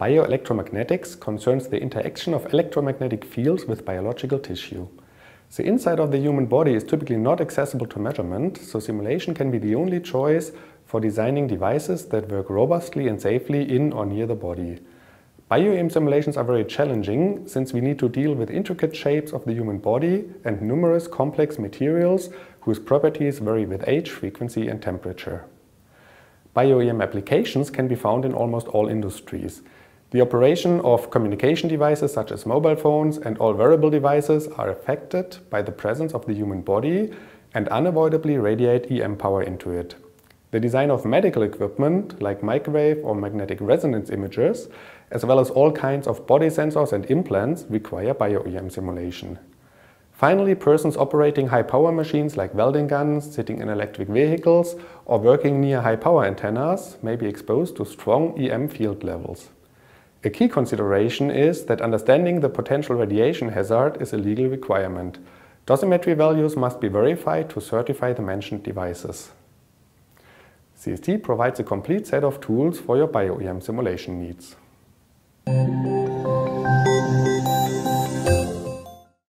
Bioelectromagnetics concerns the interaction of electromagnetic fields with biological tissue. The inside of the human body is typically not accessible to measurement, so simulation can be the only choice for designing devices that work robustly and safely in or near the body. BioEM simulations are very challenging since we need to deal with intricate shapes of the human body and numerous complex materials whose properties vary with age, frequency and temperature. BioEM applications can be found in almost all industries. The operation of communication devices such as mobile phones and all wearable devices are affected by the presence of the human body and unavoidably radiate EM power into it. The design of medical equipment like microwave or magnetic resonance imagers, as well as all kinds of body sensors and implants require bio-EM simulation. Finally, persons operating high-power machines like welding guns, sitting in electric vehicles or working near high-power antennas may be exposed to strong EM field levels. A key consideration is that understanding the potential radiation hazard is a legal requirement. Dosimetry values must be verified to certify the mentioned devices. CST provides a complete set of tools for your BioEM simulation needs.